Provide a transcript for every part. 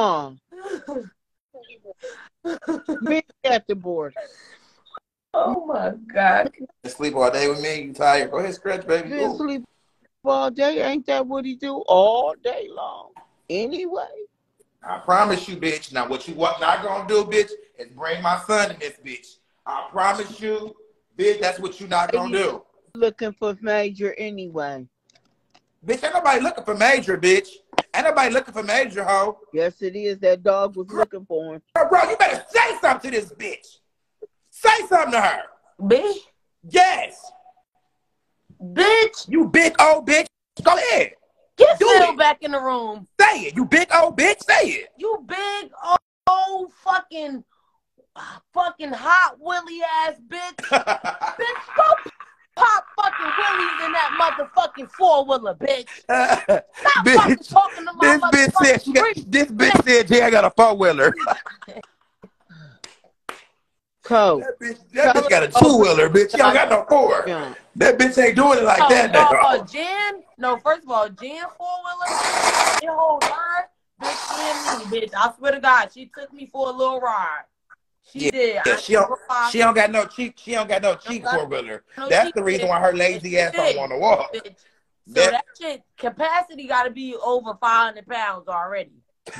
on. Meet me at the border. Oh my God. Sleep all day with me. You tired? Go ahead, scratch, baby. Been sleep all day. Ain't that what he do all day long? Anyway. I promise you, bitch. Now, what you what not gonna do, bitch, is bring my son in this bitch. I promise you, bitch. That's what you not gonna do. Looking for major anyway. Bitch, ain't nobody looking for major, bitch. Ain't nobody looking for major, hoe. Yes, it is. That dog was looking for him. Bro, bro, you better say something to this bitch. Say something to her. Bitch. Yes. Bitch. You big old bitch. Go ahead. Get Do Phil it. back in the room. Say it. You big old bitch. Say it. You big old fucking fucking hot willy ass bitch. bitch, go pop fucking willies in that motherfucking four wheeler, bitch. Stop fucking bitch. talking to my This bitch said she got. This bitch said Jay, I got a four wheeler. Cole. That bitch, that bitch got a two wheeler, bitch. She don't got no four. Yeah. That bitch ain't doing it like No, that. no, now. uh, Jen. No, first of all, Jen four wheeler. Your whole ride, bitch, and me, bitch. I swear to God, she took me for a little ride. She Yeah, did. Yeah, she don't. She don't got no cheap. She don't got no cheap four wheeler. no That's the reason shit. why her lazy ass don't want to walk. bitch. So That- that, shit capacity got to be over five hundred pounds already.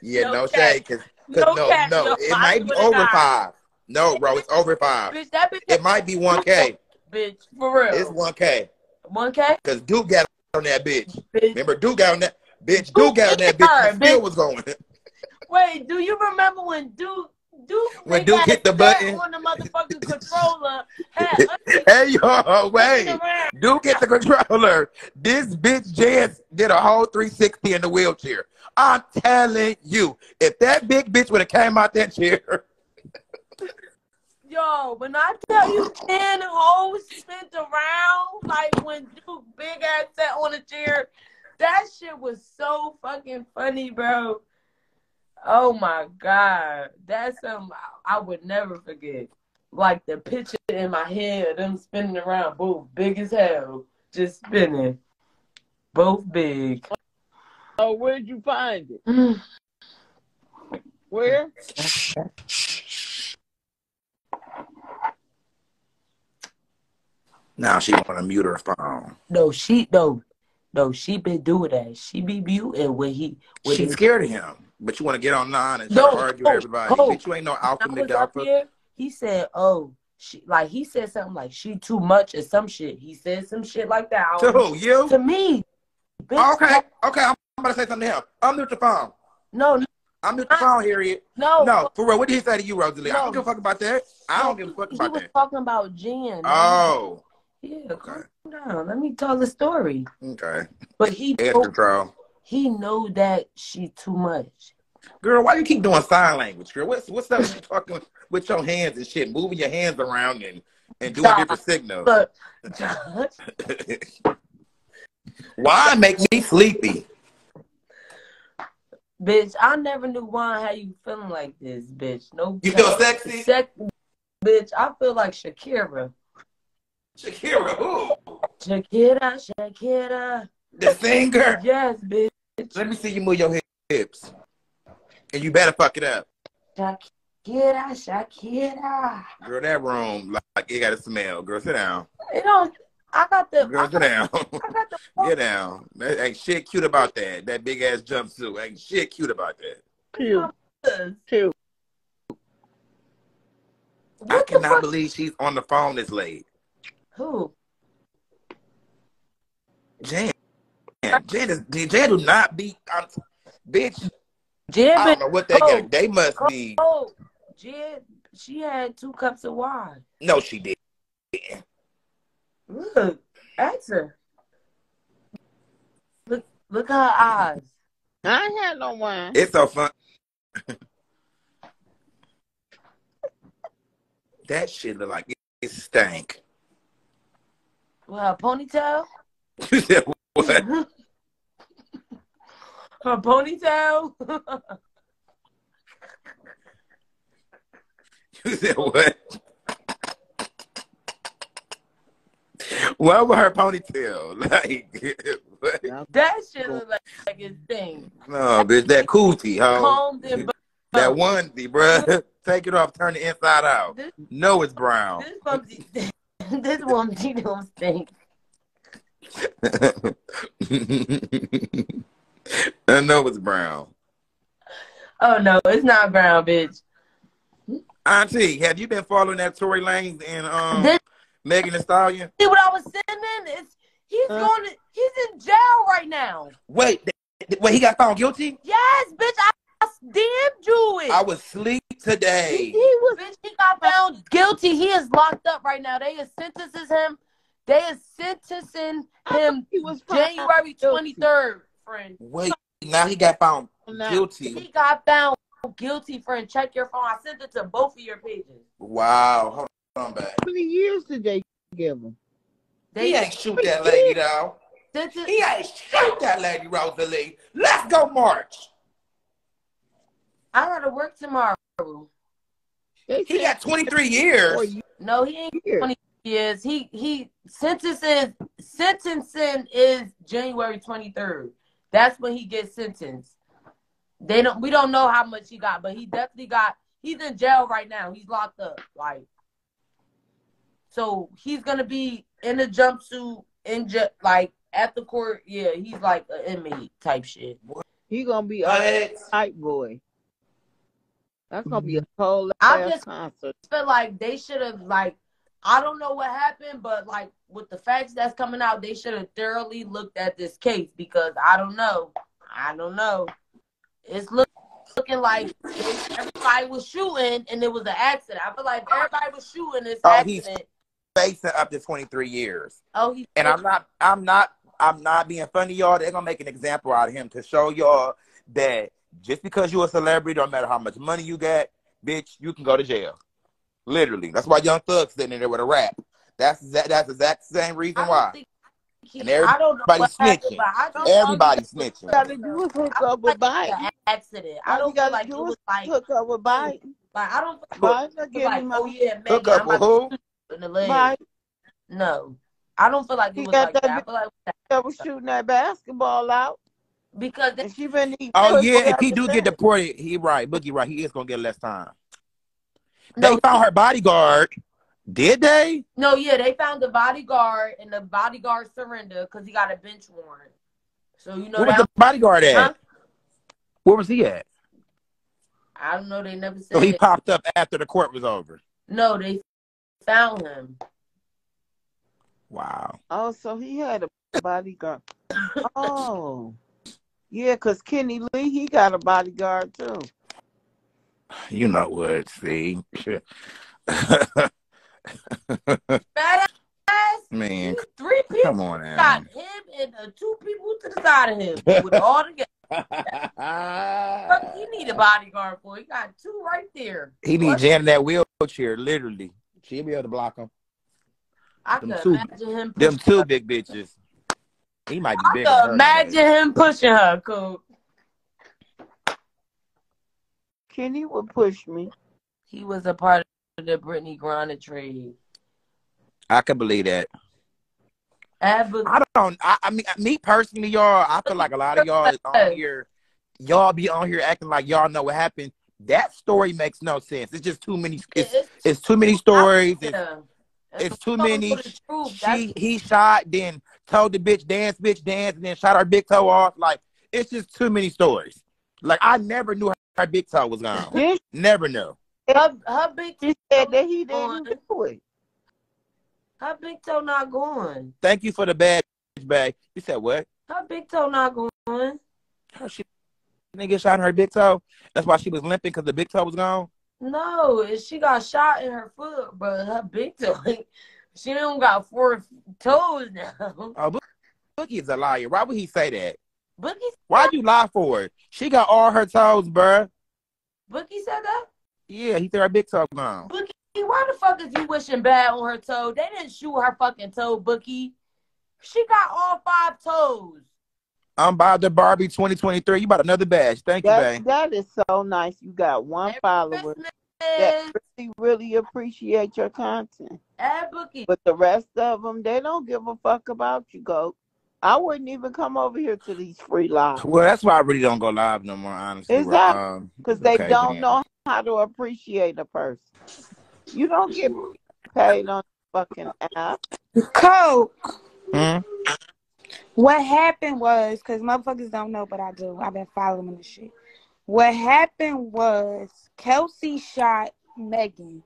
yeah, No no shade, cause, 'cause No no, cap, no, it I might be over five. No, bro, it's over five. Bitch, that bitch. It might be one k. Bitch, for real. It's one k. One K. Cause Dook got on that bitch. Bitch. Remember Dook got on that bitch. Dook Dook got on that bitch. her, and Still was going. Wait, do you remember when Dook Dook When Dook hit the button. on the motherfucking controller? Hey yo, wait. Dook hit the controller. This bitch Jess did a whole 360 in the wheelchair. I'm telling you, if that big bitch would have came out that chair, Yo, when I tell you ten hoes spent around, like when Dook big ass sat on a chair, that shit was so fucking funny, bro. Oh my god, that's something I I would never forget. Like the picture in my head of them spinning around, both big as hell, just spinning, both big. Oh, where'd you find it? Mm. Where? now she want to mute her phone. No, she no, no, she been doing that. She be muting when he when She's he- scared of him, but you want to get online and No, argue no, with oh, everybody. no. Bitch, you ain't no alpha I was up McAlpha. here, he said, "Oh, she like he said something like she too much or some shit." He said some shit like that To who? You? to me. Bitch, Okay, okay. I'm about to say something to him. Unmute the phone. No, no, Unmute the phone, Harriet. no. No, for real. What did he say to you, Rosalie? I don't give a fuck about that. I don't give a fuck about he was that. talking about Jen. Oh, yeah. okay. Calm down. Let me tell the story. Okay. But he know, control. He know that she too much. Girl, why you keep doing sign language, girl? What's what's up with you talking with your hands and shit, moving your hands around and, and doing Nah. different signals? But why make me sleepy? bitch, I never knew why how you feeling like this, bitch. No, You feel sexy? Sex, bitch. I feel like Shakira. Shakira, who? Shakira, Shakira. The singer? Yes, bitch. Let me see you move your hips. And you better fuck it up. Shakira, Shakira. Girl, that room, like, it got a smell. Girl, sit down. You know, I got the. Girl, I sit got, down. I got the. Get down. That ain't shit cute about that. That big ass jumpsuit. Ain't shit cute about that. Two. Two. I cannot believe she's on the phone this late. Who? Jan. Jan, is, Jan do not be. I'm, bitch, Jen I don't know what they cold. got. They must be. Oh, Jen, she had two cups of wine. No, she did. Look, ask her. Look, look at her eyes. I ain't had no wine. It's so fun. that shit look like it, it stank. Well, ponytail. You said what? her ponytail. You said what? What with her ponytail? Like, Now, That shit look like, like his thing. no, bitch, that coochie, ho. Combed and That onesie, bruh. Take it off, turn the inside out. This, No, it's brown. this onesie, this onesie don't stink. I know it's brown. Oh no, it's not brown, bitch. Auntie, have you been following that Tory Lanez and um This, Megan Thee Stallion? see what I was sending? It's he's Huh? going to he's in jail right now. Wait, th- th- wait, he got found guilty? Yes, bitch, I, I DM'd you it. I was asleep he, today. he was Bitch, he got found guilty. He is locked up right now. They is sentencing him. They is sentencing him he was January twenty third, friend. Wait, now he got found Now, guilty. He got found guilty, friend. Check your phone. I sent it to both of your pages. Wow, hold on back. How many years did they give him? They He ain't shoot that lady though. sentenced, He ain't shoot that lady, Rosalie. Let's go march. I gotta work tomorrow. They He got 23 years. No, he ain't years. 20 years. He he sentencing sentencing is January twenty third. That's when he gets sentenced. They don't we don't know how much he got, but he definitely got he's in jail right now. He's locked up. Like so he's gonna be in a jumpsuit in ju- like at the court. Yeah, he's like an inmate type shit. He gonna be a What? tight boy. That's gonna be a mm-hmm. whole I ass just- concert. feel like they should have like I don't know what happened, but like with the facts that's coming out, they should have thoroughly looked at this case because I don't know. I don't know. It's look, looking like everybody was shooting and it was an accident. I feel like everybody was shooting this Oh, he's- accident. Facing up to 23 years. Oh, he And I'm not, I'm not, I'm not being funny, y'all. They're gonna make an example out of him to show y'all that just because you're a celebrity, don't matter how much money you got, bitch, you can go to jail. Literally. That's why Young Thug's sitting in there with a rap. That's exact, that's the exact same reason why. think he, And I don't know everybody's what snitching. but I Everybody's snitching. All you gotta do is hook up with like Biden. accident. I All you don't feel gotta like do it was is like Hook up with oh, Biden. like I don't feel Biden like oh yeah, Megan, Hook up with who? in the leg. Biden No, I don't feel like it He was got like that that. I feel like that was shooting that basketball out, because they, and she been eating Oh yeah, if he do get deported, he right. Boogie right. He is gonna get less time. No, They found her bodyguard. Did they? no, yeah, they found the bodyguard and the bodyguard surrendered because he got a bench warrant. So you know Where was the bodyguard at? Huh? Where was he at? I don't know. They never said. So he popped up after the court was over. no, they found him. Wow. Oh, so he had a bodyguard. Oh, yeah, cause Kenny Lee he got a bodyguard too. You know what? See, Badass. man, Three people come on got now. him and the two people to the side of him with all together. Fuck, he need a bodyguard for. He got two right there. he need? Jan in that wheelchair, literally. She'll be able to block him. I Them could two- imagine him. Them two her. big bitches. He might be I bigger. than could her, imagine man. him pushing her. Cool. Kenny would push me. He was a part of the Brittney Griner trade. I can believe that. Advocate. I don't. I, I mean, me personally, y'all. I feel like a lot of y'all is on here. Y'all be on here acting like y'all know what happened. That story makes no sense. It's just too many. It's, it's too many stories. It's, it's too many. know the truth, that's- she he shot, then told the bitch dance, bitch dance, and then shot her big toe off. Like it's just too many stories. Like I never knew her, her big toe was gone. Then never knew. her, her big she said that he didn't do it. her big toe not going. Thank you for the bad bag. You said what? Her big toe not going. Her she didn't get shot in her big toe. That's why she was limping because the big toe was gone. No, she got shot in her foot, but her big toe. She don't got four toes now. Oh, Bo- Boogie's a liar. Why would he say that? Bookie, Why'd you lie for it? She got all her toes, bruh. Bookie said that. Yeah, he threw her big toe gone. Bookie, why the fuck is you wishing bad on her toe? They didn't shoot her fucking toe, Bookie. She got all five toes. I'm Bob the Barbie 2023. You bought another badge. Thank you, babe. that is so nice. You got one Merry follower Christmas, that really really appreciate your content, and Bookie. but the rest of them they don't give a fuck about you, go. I wouldn't even come over here to these free lives Well, that's why I really don't go live no more, honestly. Exactly. Um, because they okay, don't then. know how to appreciate a person. You don't get paid on the fucking app. Coke. Hmm? What happened was, because motherfuckers don't know, but I do. I've been following this shit. What happened was Kelsey shot Megan,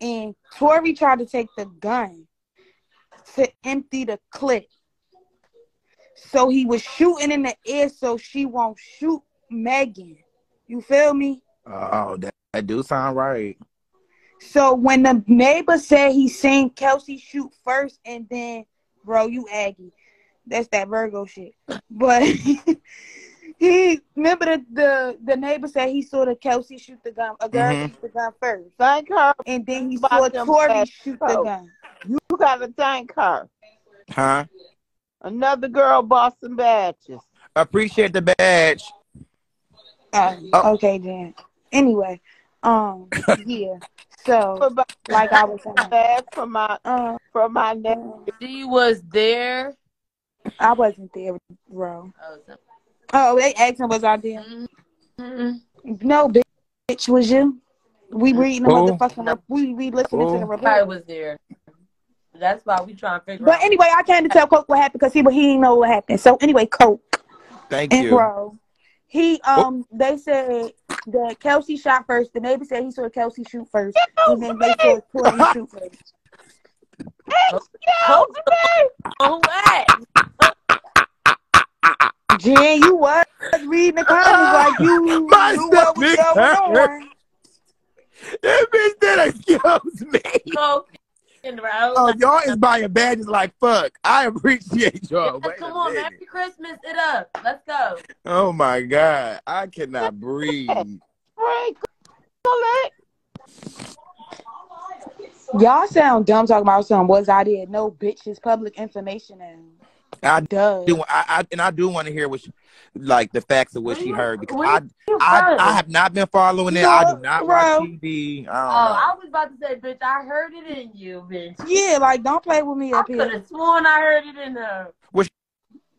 and Tory tried to take the gun to empty the clip. So he was shooting in the air so she won't shoot Megan. You feel me? Oh, that, that do sound right. So when the neighbor said he seen Kelsey shoot first, and then, bro, you Aggie, that's that Virgo shit. But he remember the, the the neighbor said he saw the Kelsey shoot the gun, a girl Mhm. shoot the gun first, Thank her. and then he About saw them Tory shoot the gun. You gotta thank her. Huh? Another girl bought some badges. Appreciate the badge. Uh, Oh. Okay, then. Anyway, um, yeah. So, like I was a saying, badge for my um, for my nephew. She was there. I wasn't there, bro. Oh, so- Oh, they asked him was I there. Mhm. No, bitch, was you? We reading the Who? motherfucking. Rep- we we listening to the Probably report. was there. That's why we trying to figure But out. But anyway, I came to tell Coke what happened because he he didn't know what happened. So anyway, Coke Thank and you. bro, he um they said that Kelsey shot first. The neighbor said he saw Kelsey shoot first, and then they saw Tory shoot first. Hold on, what? Jen, you was reading the comments like you My knew what was stomach going hurt. on. That bitch did excuse me. Go in the road. Oh, y'all is buying badges like fuck. I appreciate y'all. Yeah, Wait come on, minute. Merry Christmas it up. Let's go. Oh my god, I cannot breathe. Frank. Y'all sound dumb talking about something. Was I did. No, bitches public information and I duh. do, I, I and I do want to hear what, she, like the facts of what she heard because Where I, you I. I have not been following it. I do not bro. watch TV. Oh, I don't know. I was about to say, bitch, I heard it in you, bitch. Yeah, like don't play with me I up could here. have sworn I heard it in her.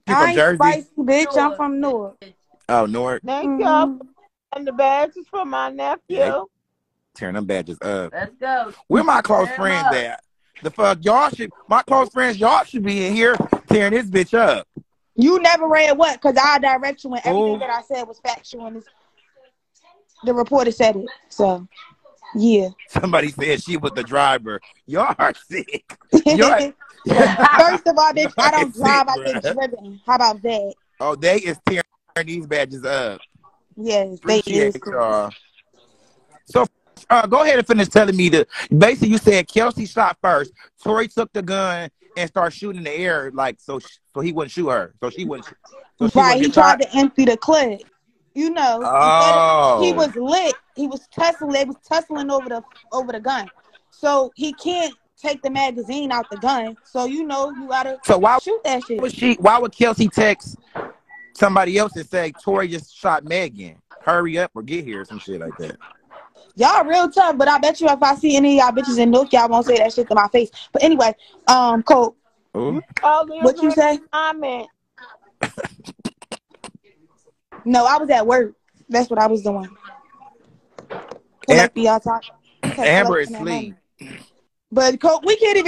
She I from ain't Jersey? spicy, bitch. I'm Sure. from North. Oh, Nord, Thank y'all Mhm. and the badges for my nephew. Yeah. tearing them badges up. Let's go. Where my close Tear 'em friends up. at? The fuck y'all should. My close friends, y'all should be in here tearing this bitch up. You never read what? Because I direct you when everything Ooh. that I said was factual and the reporter said it. So, yeah. Somebody said she was the driver. Y'all are sick. You're- First of all, bitch, I don't Sick, drive. I get driven. How about that? Oh, they is tearing these badges up. Yes, they Appreciate is. y'all. So, uh, go ahead and finish telling me the. Basically, you said Kelsey shot first. Tory took the gun and started shooting in the air, like so. So he wouldn't shoot her. So she wouldn't. So she right. wouldn't He tried to empty the clip. You know. Oh, he was lit. He was tussling. They was tussling over the over the gun. So he can't take the magazine out the gun. So you know you gotta So why shoot that shit. would she? Why would Kelsey text somebody else and say Tory just shot Megan? Hurry up or get here, or some shit like that. Y'all real tough, but I bet you if I see any of y'all bitches in North, y'all won't say that shit to my face. But anyway, um, Cole, Ooh. All what you say? comment. No, I was at work. That's what I was doing. Collecting y'all talk. Amber is asleep. But Cole, we can't even